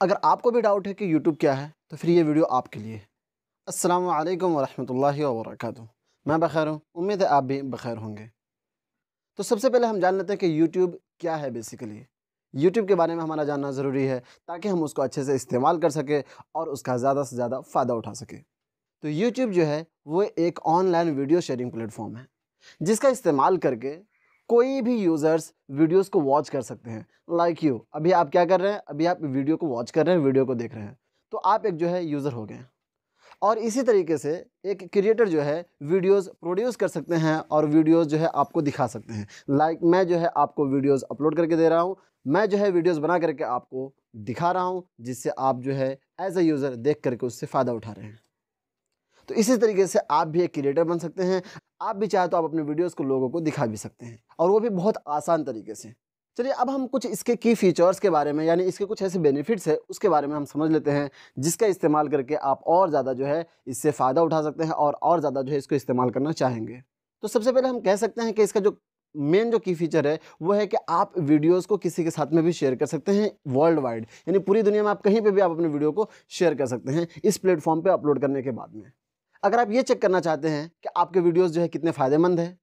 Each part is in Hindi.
अगर आपको भी डाउट है कि यूट्यूब क्या है तो फिर ये वीडियो आपके लिए अस्सलाम वालेकुम वरहमतुल्लाहि मैं बखैर हूँ, उम्मीद है आप भी बखैर होंगे। तो सबसे पहले हम जान लेते हैं कि यूट्यूब क्या है बेसिकली यूट्यूब के बारे में हमारा जानना ज़रूरी है, ताकि हम उसको अच्छे से इस्तेमाल कर सकें और उसका ज़्यादा से ज़्यादा फ़ायदा उठा सकें। तो यूट्यूब जो है, वो एक ऑनलाइन वीडियो शेयरिंग प्लेटफॉर्म है, जिसका इस्तेमाल करके कोई भी यूज़र्स वीडियोस को वॉच कर सकते हैं। लाइक like यू अभी आप क्या कर रहे हैं? अभी आप वीडियो को वॉच कर रहे हैं वीडियो को देख रहे हैं। तो आप एक जो है यूज़र हो गए और इसी तरीके से एक क्रिएटर जो है वीडियोस प्रोड्यूस कर सकते हैं और वीडियोस जो है आपको दिखा सकते हैं। लाइक like मैं जो है आपको वीडियोस अपलोड करके दे रहा हूँ। मैं जो है वीडियोस बना करके आपको दिखा रहा हूँ, जिससे आप जो है एज ए यूज़र देख करके उससे फ़ायदा उठा रहे हैं। तो इसी तरीके से आप भी एक क्रिएटर बन सकते हैं। आप भी चाहे तो आप अपने वीडियोस को लोगों को दिखा भी सकते हैं और वो भी बहुत आसान तरीके से। चलिए, अब हम कुछ इसके की फीचर्स के बारे में, यानी इसके कुछ ऐसे बेनिफिट्स है, उसके बारे में हम समझ लेते हैं, जिसका इस्तेमाल करके आप और ज़्यादा जो है इससे फ़ायदा उठा सकते हैं और और ज़्यादा जो है इसको इस्तेमाल करना चाहेंगे। तो सबसे पहले हम कह सकते हैं कि इसका जो मेन जो की फीचर है, वो है कि आप वीडियोस को किसी के साथ में भी शेयर कर सकते हैं वर्ल्ड वाइड यानी पूरी दुनिया में आप कहीं पे भी आप अपने वीडियो को शेयर कर सकते हैं, इस प्लेटफॉर्म पे अपलोड करने के बाद में। अगर आप ये चेक करना चाहते हैं कि आपके वीडियोस जो है कितने फ़ायदेमंद है,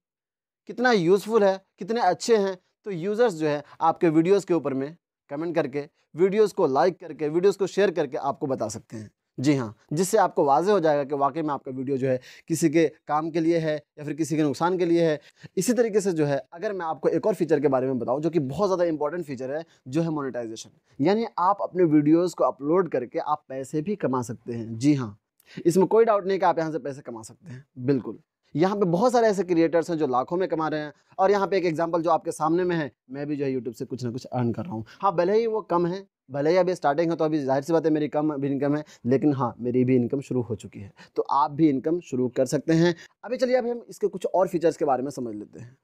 कितना यूज़फुल है, कितने अच्छे हैं तो यूज़र्स जो है आपके वीडियोस के ऊपर में कमेंट करके, वीडियोस को लाइक करके, वीडियोस को शेयर करके आपको बता सकते हैं। जी हाँ जिससे आपको वाजे हो जाएगा कि वाकई में आपका वीडियो जो है किसी के काम के लिए है या फिर किसी के नुकसान के लिए है। इसी तरीके से जो है अगर मैं आपको एक और फीचर के बारे में बताऊँ जो कि बहुत ज़्यादा इंपॉर्टेंट फीचर है, जो है मोनेटाइजेशन। यानी आप अपने वीडियोज़ को अपलोड करके आप पैसे भी कमा सकते हैं। जी हाँ। इसमें कोई डाउट नहीं कि आप यहाँ से पैसे कमा सकते हैं। बिल्कुल। यहाँ पे बहुत सारे ऐसे क्रिएटर्स हैं जो लाखों में कमा रहे हैं और यहाँ पे एक एग्जांपल जो आपके सामने में है, मैं भी जो है यूट्यूब से कुछ ना कुछ अर्न कर रहा हूँ। हाँ भले ही वो कम है, भले ही अभी स्टार्टिंग है तो अभी ज़ाहिर सी बात है मेरी कम भी इनकम है, लेकिन हाँ मेरी भी इनकम शुरू हो चुकी है। तो आप भी इनकम शुरू कर सकते हैं। अभी चलिए, अभी हम इसके कुछ और फीचर्स के बारे में समझ लेते हैं।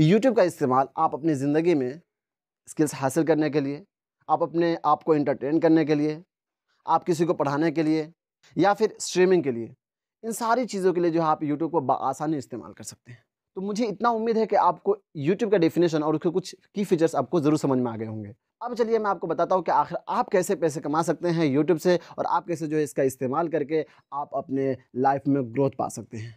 यूट्यूब का इस्तेमाल आप अपनी ज़िंदगी में स्किल्स हासिल करने के लिए, आप अपने आप को इंटरटेन करने के लिए, आप किसी को पढ़ाने के लिए या फिर स्ट्रीमिंग के लिए। इन सारी चीज़ों के लिए जो है आप यूट्यूब को आसानी इस्तेमाल कर सकते हैं। तो मुझे इतना उम्मीद है कि आपको यूट्यूब का डेफिनेशन और उसके कुछ की फीचर्स आपको ज़रूर समझ में आ गए होंगे। अब चलिए मैं आपको बताता हूँ कि आखिर आप कैसे पैसे कमा सकते हैं यूट्यूब से और आप कैसे जो है इसका इस्तेमाल करके आप अपने लाइफ में ग्रोथ पा सकते हैं।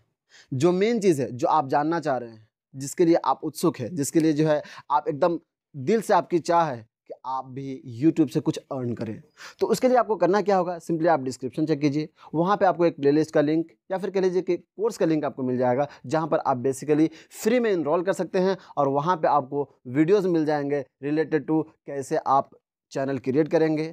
जो मेन चीज़ है, जो आप जानना चाह रहे हैं, जिसके लिए आप उत्सुक है, जिसके लिए जो है आप एकदम दिल से आपकी चाह है कि आप भी YouTube से कुछ अर्न करें। तो उसके लिए आपको करना क्या होगा? सिंपली आप डिस्क्रिप्शन चेक कीजिए। वहाँ पे आपको एक प्लेलिस्ट का लिंक या फिर कह लीजिए कि कोर्स का लिंक आपको मिल जाएगा, जहाँ पर आप बेसिकली फ्री में इनरोल कर सकते हैं और वहाँ पे आपको वीडियोस मिल जाएँगे रिलेटेड टू कैसे आप चैनल क्रिएट करेंगे,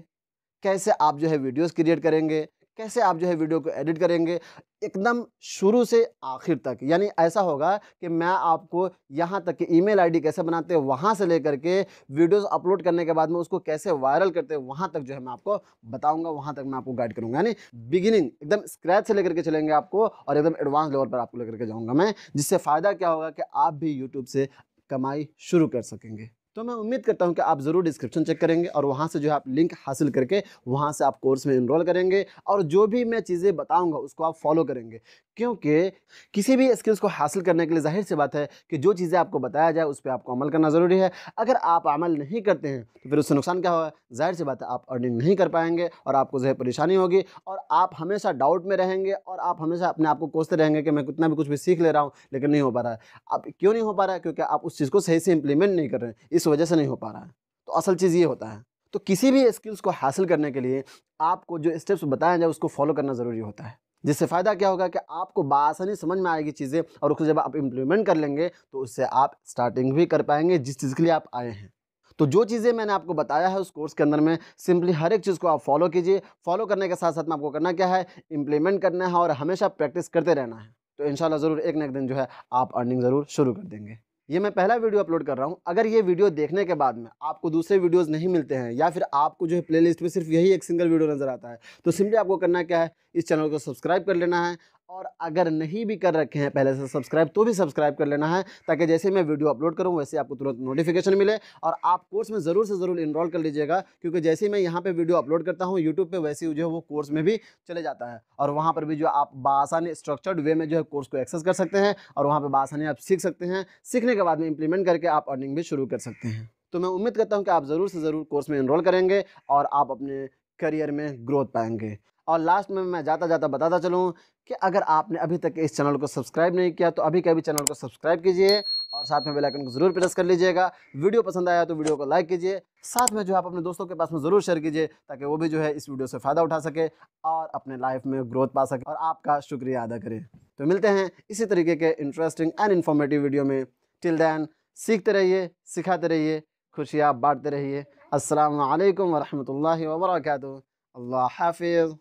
कैसे आप जो है वीडियोज़ क्रिएट करेंगे कैसे आप जो है वीडियो को एडिट करेंगे? एकदम शुरू से आखिर तक। यानी ऐसा होगा कि मैं आपको यहाँ तक कि ईमेल आईडी कैसे बनाते हैं, वहाँ से लेकर के वीडियोस अपलोड करने के बाद में उसको कैसे वायरल करते हैं, वहाँ तक जो है मैं आपको बताऊँगा, वहाँ तक मैं आपको गाइड करूँगा। यानी बिगिनिंग एकदम स्क्रैच से लेकर के चलेंगे आपको और एकदम एडवांस लेवल पर आपको लेकर के जाऊँगा मैं, जिससे फ़ायदा क्या होगा कि आप भी यूट्यूब से कमाई शुरू कर सकेंगे। तो मैं उम्मीद करता हूँ कि आप ज़रूर डिस्क्रिप्शन चेक करेंगे और वहाँ से जो है आप लिंक हासिल करके वहाँ से आप कोर्स में इनरोल करेंगे और जो भी मैं चीज़ें बताऊँगा उसको आप फॉलो करेंगे। क्योंकि किसी भी स्किल्स को हासिल करने के लिए ज़ाहिर सी बात है कि जो चीज़ें आपको बताया जाए, उस पर आपको अमल करना ज़रूरी है। अगर आप अमल नहीं करते हैं तो फिर उससे नुकसान क्या होगा? ज़ाहिर सी बात है, आप अर्निंग नहीं कर पाएँगे और आपको जो है परेशानी होगी और आप हमेशा डाउट में रहेंगे और आप हमेशा अपने आप को कोसते रहेंगे कि मैं कितना भी कुछ भी सीख ले रहा हूँ, लेकिन नहीं हो पा रहा है। अब क्यों नहीं हो पा रहा है? क्योंकि आप उस चीज़ को सही से इंप्लीमेंट नहीं कर रहे हैं, इस वजह से नहीं हो पा रहा है। तो असल चीज़ ये होता है। तो किसी भी स्किल्स को हासिल करने के लिए आपको जो स्टेप्स बताया जाए, उसको फॉलो करना ज़रूरी होता है। जिससे फ़ायदा क्या होगा कि आपको बासानी समझ में आएगी चीज़ें और उसको जब आप इम्प्लीमेंट कर लेंगे तो उससे आप स्टार्टिंग भी कर पाएँगे जिस चीज़ के लिए आप आए हैं। तो जो चीज़ें मैंने आपको बताया है उस कोर्स के अंदर में सिंपली हर एक चीज़ को आप फॉलो कीजिए। फॉलो करने के साथ साथ में आपको करना क्या है? इंप्लीमेंट करना है और हमेशा प्रैक्टिस करते रहना है। तो इन ज़रूर एक ना एक दिन जो है आप अर्निंग ज़रूर शुरू कर देंगे। ये मैं पहला वीडियो अपलोड कर रहा हूँ। अगर ये वीडियो देखने के बाद में आपको दूसरे वीडियोस नहीं मिलते हैं या फिर आपको जो है प्लेलिस्ट में सिर्फ़ यही एक सिंगल वीडियो नज़र आता है तो सिंपली आपको करना क्या है, इस चैनल को सब्सक्राइब कर लेना है और अगर नहीं भी कर रखे हैं, पहले से सब्सक्राइब तो भी सब्सक्राइब कर लेना है, ताकि जैसे मैं वीडियो अपलोड करूँ, वैसे आपको तुरंत नोटिफिकेशन मिले। और आप कोर्स में ज़रूर से ज़रूर इनरोल कर लीजिएगा, क्योंकि जैसे मैं यहाँ पे वीडियो अपलोड करता हूँ यूट्यूब पे वैसे जो है वो कोर्स में भी चले जाता है। और वहाँ पर भी जो आप बासानी स्ट्रक्चर्ड वे में जो है कोर्स को एक्सेस कर सकते हैं, और वहाँ पर बासानी आप सीख सकते हैं। सीखने के बाद में इंप्लीमेंट करके आप अर्निंग भी शुरू कर सकते हैं। तो मैं उम्मीद करता हूँ कि आप ज़रूर से ज़रूर कोर्स में इनरोल करेंगे, और आप अपने करियर में ग्रोथ पाएँगे। और लास्ट में मैं जाता जाता बताता चलूँ कि अगर आपने अभी तक इस चैनल को सब्सक्राइब नहीं किया तो अभी के अभी चैनल को सब्सक्राइब कीजिए और साथ में बेल आइकन को ज़रूर प्रेस कर लीजिएगा। वीडियो पसंद आया तो वीडियो को लाइक कीजिए, साथ में जो आप अपने दोस्तों के पास में ज़रूर शेयर कीजिए, ताकि वो भी जो है इस वीडियो से फ़ायदा उठा सके और अपने लाइफ में ग्रोथ पा सके और आपका शुक्रिया अदा करें। तो मिलते हैं इसी तरीके के इंटरेस्टिंग एंड इन्फॉर्मेटिव वीडियो में। टिल दैन सीखते रहिए, सिखाते रहिए, खुशियाँ बांटते रहिए। अस्सलाम वालेकुम वरहमतुल्लाहि व अल्लाह हाफिज़।